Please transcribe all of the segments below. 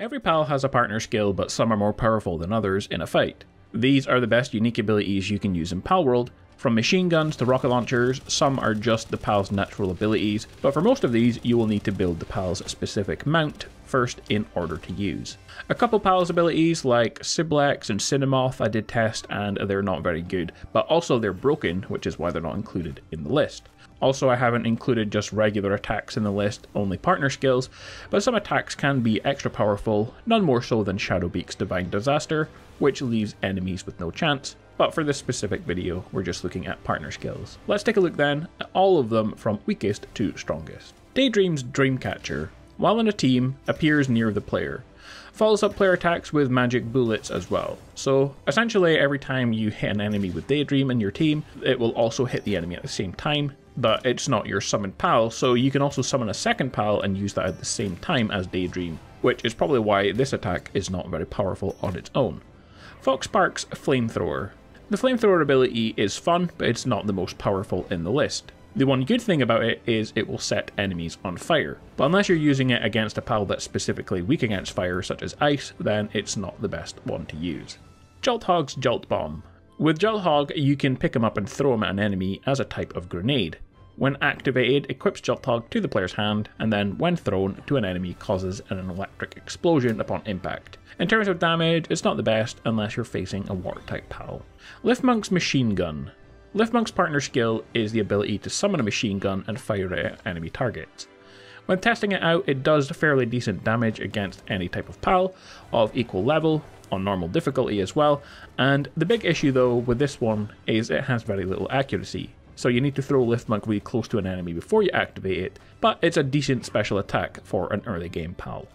Every PAL has a partner skill, but some are more powerful than others in a fight. These are the best unique abilities you can use in Palworld. From machine guns to rocket launchers, some are just the PAL's natural abilities, but for most of these you will need to build the PAL's specific mount first in order to use. A couple PAL's abilities like Sibelyx and Cinnamoth I did test and they're not very good, but also they're broken, which is why they're not included in the list. Also, I haven't included just regular attacks in the list, only partner skills, but some attacks can be extra powerful, none more so than Shadowbeak's Divine Disaster, which leaves enemies with no chance. But for this specific video, we're just looking at partner skills. Let's take a look then at all of them from weakest to strongest. Daedream's Dreamchaser, while in a team, appears near the player follows up player attacks with magic bullets as well. So essentially, every time you hit an enemy with Daedream in your team, it will also hit the enemy at the same time, but it's not your summoned pal, so you can also summon a second pal and use that at the same time as Daedream, which is probably why this attack is not very powerful on its own. Fox Foxpark's Flamethrower. The Flamethrower ability is fun, but it's not the most powerful in the list. The one good thing about it is it will set enemies on fire, but unless you're using it against a pal that's specifically weak against fire, such as ice, then it's not the best one to use. Jolthog's Jolt Bomb. With Jolthog, you can pick him up and throw him at an enemy as a type of grenade. When activated, equips Jolthog to the player's hand, and then when thrown to an enemy causes an electric explosion upon impact. In terms of damage, it's not the best unless you're facing a water type pal. Lifmunk's Machine Gun. Lifmunk's partner skill is the ability to summon a machine gun and fire it at enemy targets. When testing it out, it does fairly decent damage against any type of PAL of equal level, on normal difficulty as well, and the big issue though with this one is it has very little accuracy so you need to throw Lifmunk really close to an enemy before you activate it, but it's a decent special attack for an early game pal.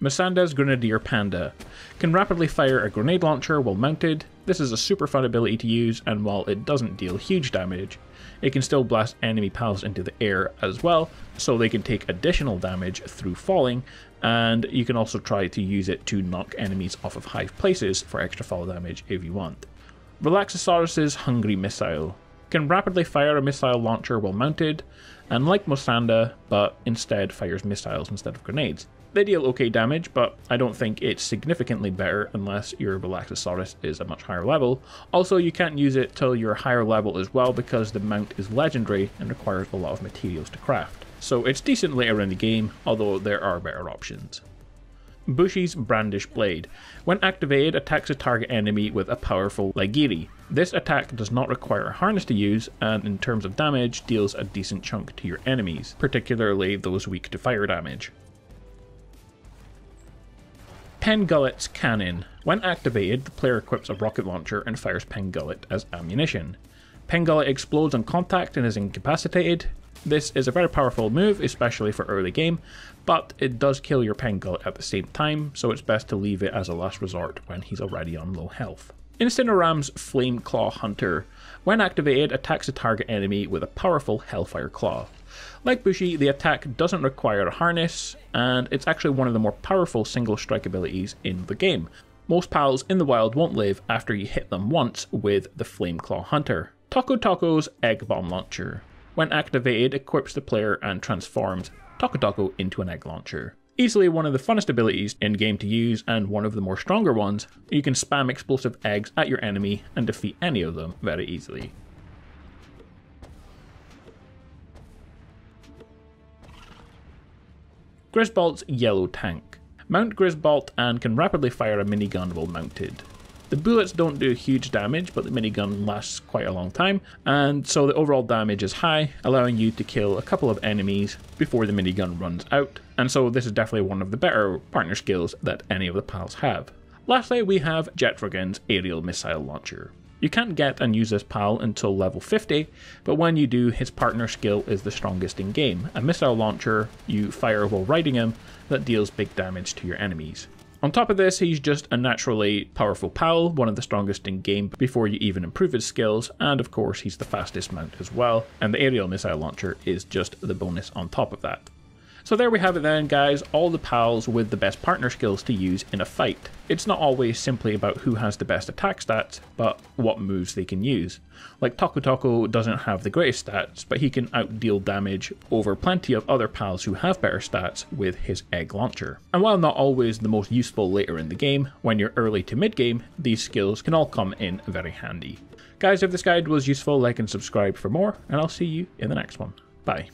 Mossanda's Grenadier Panda can rapidly fire a grenade launcher while mounted. This is a super fun ability to use, and while it doesn't deal huge damage, it can still blast enemy pals into the air as well, so they can take additional damage through falling, and you can also try to use it to knock enemies off of high places for extra fall damage if you want. Relaxasaurus's Hungry Missile can rapidly fire a missile launcher while mounted, and like Mossanda, but instead fires missiles instead of grenades. They deal okay damage, but I don't think it's significantly better unless your Relaxasaurus is a much higher level. Also, you can't use it till you're higher level as well because the mount is legendary and requires a lot of materials to craft. So it's decent later in the game, although there are better options. Bushi's Brandish Blade. When activated, attacks a target enemy with a powerful Iaigiri. This attack does not require a harness to use, and in terms of damage, deals a decent chunk to your enemies, particularly those weak to fire damage. Pengullet's Cannon. When activated, the player equips a rocket launcher and fires Pengullet as ammunition. Pengullet explodes on contact and is incapacitated. This is a very powerful move, especially for early game, but it does kill your Pengullet at the same time, so it's best to leave it as a last resort when he's already on low health. Incineram's Flame Claw Hunter. When activated, attacks a target enemy with a powerful Hellfire Claw. Like Bushi, the attack doesn't require a harness, and it's actually one of the more powerful single strike abilities in the game. Most pals in the wild won't live after you hit them once with the Flame Claw Hunter. Tocotoco's Egg Bomb Launcher. When activated, equips the player and transforms Toco into an egg launcher. Easily one of the funnest abilities in game to use and one of the more stronger ones, you can spam explosive eggs at your enemy and defeat any of them very easily. Grizzbolt's Yellow Tank. Mount Grisbolt and can rapidly fire a minigun while mounted. The bullets don't do huge damage, but the minigun lasts quite a long time, and so the overall damage is high, allowing you to kill a couple of enemies before the minigun runs out, and so this is definitely one of the better partner skills that any of the pals have. Lastly, we have Jetragon's aerial missile launcher. You can't get and use this pal until level 50, but when you do, his partner skill is the strongest in game. A missile launcher you fire while riding him that deals big damage to your enemies. On top of this, he's just a naturally powerful pal, one of the strongest in game before you even improve his skills, and of course he's the fastest mount as well, and the aerial missile launcher is just the bonus on top of that. So there we have it then guys, all the pals with the best partner skills to use in a fight. It's not always simply about who has the best attack stats, but what moves they can use. Like Taco Taco doesn't have the greatest stats, but he can outdeal damage over plenty of other pals who have better stats with his egg launcher. And while not always the most useful later in the game, when you're early to mid game, these skills can all come in very handy. Guys, if this guide was useful, like and subscribe for more, and I'll see you in the next one. Bye.